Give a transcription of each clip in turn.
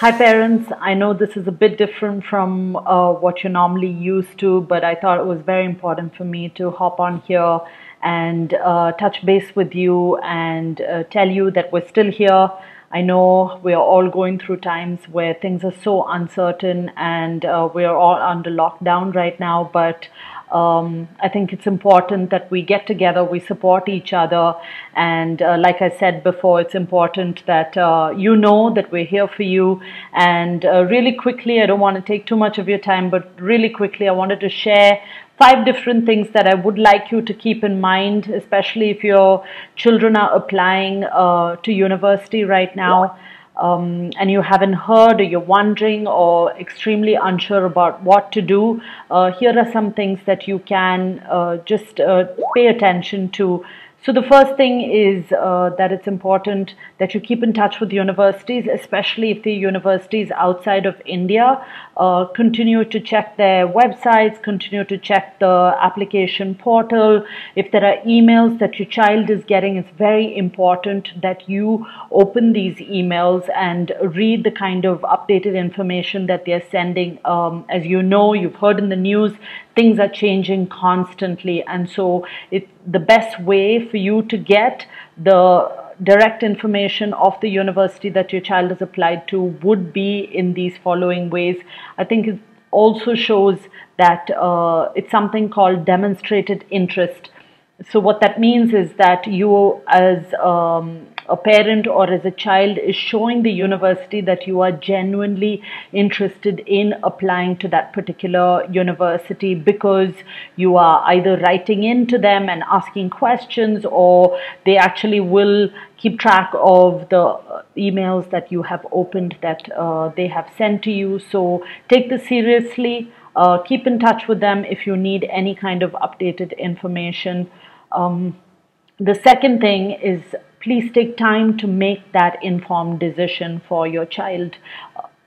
Hi, parents. I know this is a bit different from uh, what you're normally used to, but I thought it was very important for me to hop on here and uh, touch base with you and uh, tell you that we're still here. I know we are all going through times where things are so uncertain and uh, we are all under lockdown right now, but um, I think it's important that we get together, we support each other, and uh, like I said before, it's important that uh, you know that we're here for you. And uh, really quickly, I don't want to take too much of your time, but really quickly, I wanted to share five different things that I would like you to keep in mind, especially if your children are applying uh, to university right now um, and you haven't heard or you're wondering or extremely unsure about what to do, uh, here are some things that you can uh, just uh, pay attention to so the first thing is uh, that it's important that you keep in touch with universities, especially if the universities outside of India uh, continue to check their websites, continue to check the application portal. If there are emails that your child is getting, it's very important that you open these emails and read the kind of updated information that they're sending. Um, as you know, you've heard in the news, things are changing constantly, and so it the best way for you to get the direct information of the university that your child has applied to would be in these following ways. I think it also shows that uh, it's something called demonstrated interest. So what that means is that you as um, a parent or as a child is showing the university that you are genuinely interested in applying to that particular university because you are either writing in to them and asking questions or they actually will keep track of the emails that you have opened that uh, they have sent to you. So take this seriously. Uh, keep in touch with them if you need any kind of updated information. Um, the second thing is please take time to make that informed decision for your child.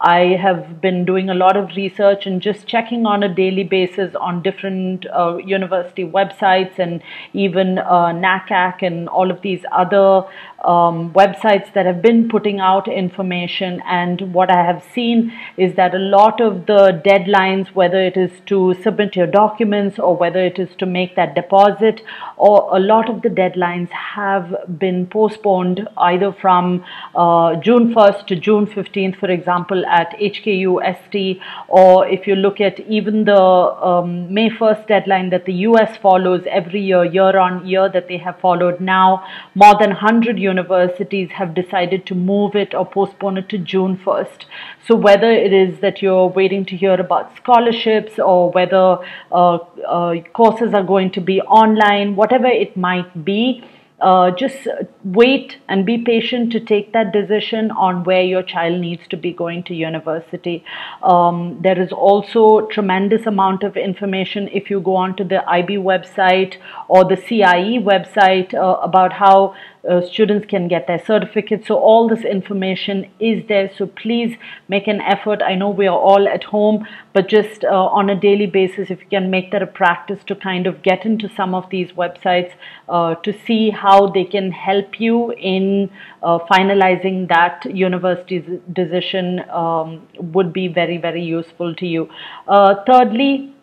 I have been doing a lot of research and just checking on a daily basis on different uh, university websites and even uh, NACAC and all of these other um, websites that have been putting out information. And what I have seen is that a lot of the deadlines, whether it is to submit your documents or whether it is to make that deposit, or a lot of the deadlines have been postponed either from uh, June 1st to June 15th, for example, at HKU ST, or if you look at even the um, May 1st deadline that the US follows every year, year on year, that they have followed now, more than 100 universities have decided to move it or postpone it to June 1st. So whether it is that you're waiting to hear about scholarships or whether uh, uh, courses are going to be online, whatever it might be, uh, just wait and be patient to take that decision on where your child needs to be going to university. Um, there is also tremendous amount of information if you go onto the IB website or the CIE website uh, about how uh, students can get their certificates. So all this information is there. So please make an effort. I know we are all at home, but just uh, on a daily basis, if you can make that a practice to kind of get into some of these websites uh, to see how they can help you in uh, finalizing that university's decision um, would be very, very useful to you. Uh, thirdly,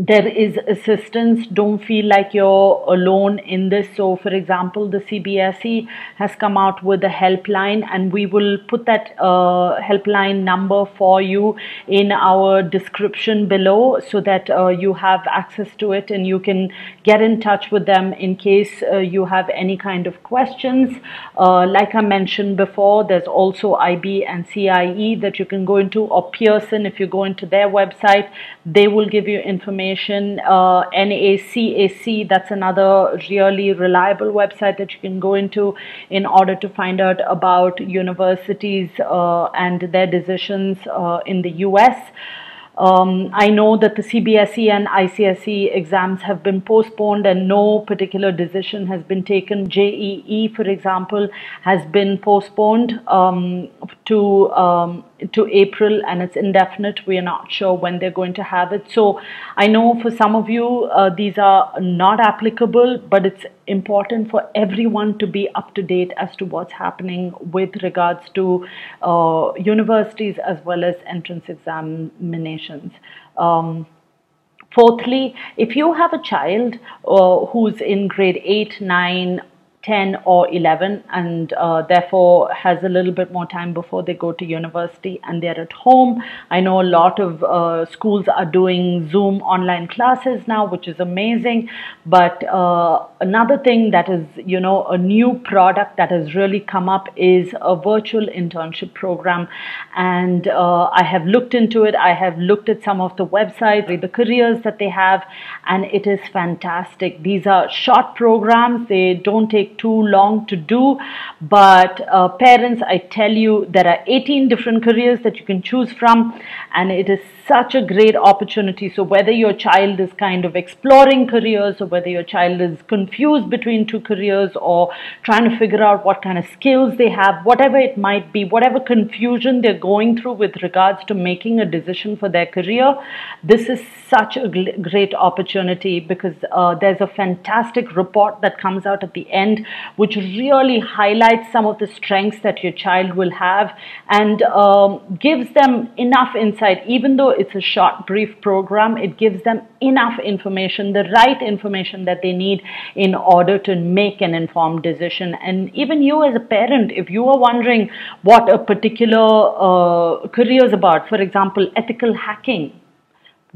there is assistance. Don't feel like you're alone in this. So for example the cbse has come out with a helpline and we will put that uh, helpline number for you in our description below so that uh, you have access to it and you can get in touch with them in case uh, you have any kind of questions. Uh, like i mentioned before there's also ib and cie that you can go into or pearson. If you go into their website they will give you information information. Uh, NACAC, that's another really reliable website that you can go into in order to find out about universities uh, and their decisions uh, in the US. Um, I know that the CBSE and ICSE exams have been postponed and no particular decision has been taken. JEE, for example, has been postponed um, to um, to April and it's indefinite. We are not sure when they're going to have it. So I know for some of you, uh, these are not applicable, but it's important for everyone to be up to date as to what's happening with regards to uh, universities as well as entrance examinations. Um, Fourthly, if you have a child uh, who's in grade 8, 9, 10 or 11 and uh, therefore has a little bit more time before they go to university and they're at home. I know a lot of uh, schools are doing Zoom online classes now, which is amazing. But uh, another thing that is, you know, a new product that has really come up is a virtual internship program. And uh, I have looked into it. I have looked at some of the websites, the careers that they have, and it is fantastic. These are short programs. They don't take take too long to do. But uh, parents, I tell you, there are 18 different careers that you can choose from, and it is such a great opportunity. So, whether your child is kind of exploring careers, or whether your child is confused between two careers, or trying to figure out what kind of skills they have, whatever it might be, whatever confusion they're going through with regards to making a decision for their career, this is such a great opportunity because uh, there's a fantastic report that comes out at the end which really highlights some of the strengths that your child will have and um, gives them enough insight. Even though it's a short, brief program, it gives them enough information, the right information that they need in order to make an informed decision. And even you as a parent, if you are wondering what a particular uh, career is about, for example, ethical hacking,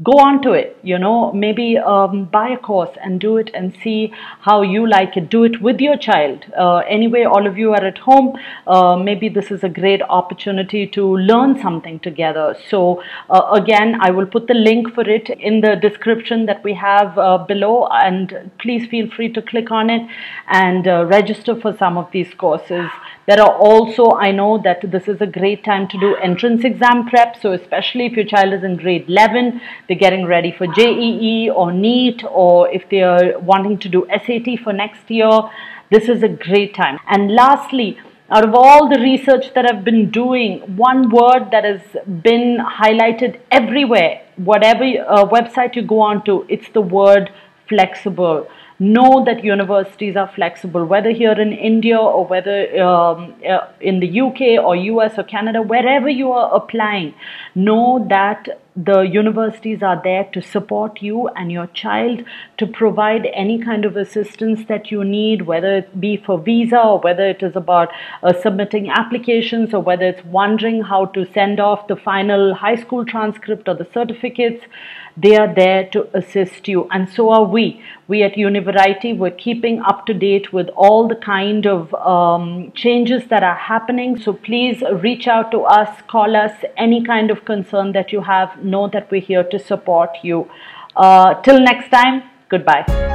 go on to it you know maybe um, buy a course and do it and see how you like it. Do it with your child. Uh, anyway all of you are at home uh, maybe this is a great opportunity to learn something together. So uh, again i will put the link for it in the description that we have uh, below and please feel free to click on it and uh, register for some of these courses there are also, I know that this is a great time to do entrance exam prep. So especially if your child is in grade 11, they're getting ready for JEE or NEET, or if they are wanting to do SAT for next year, this is a great time. And lastly, out of all the research that I've been doing, one word that has been highlighted everywhere, whatever uh, website you go on to, it's the word flexible know that universities are flexible, whether here in India or whether um, uh, in the UK or US or Canada, wherever you are applying, know that the universities are there to support you and your child to provide any kind of assistance that you need, whether it be for visa or whether it is about uh, submitting applications or whether it's wondering how to send off the final high school transcript or the certificates. They are there to assist you, and so are we. We at Univariety, we're keeping up to date with all the kind of um, changes that are happening. So please reach out to us, call us, any kind of concern that you have. Know that we're here to support you. Uh, till next time, goodbye.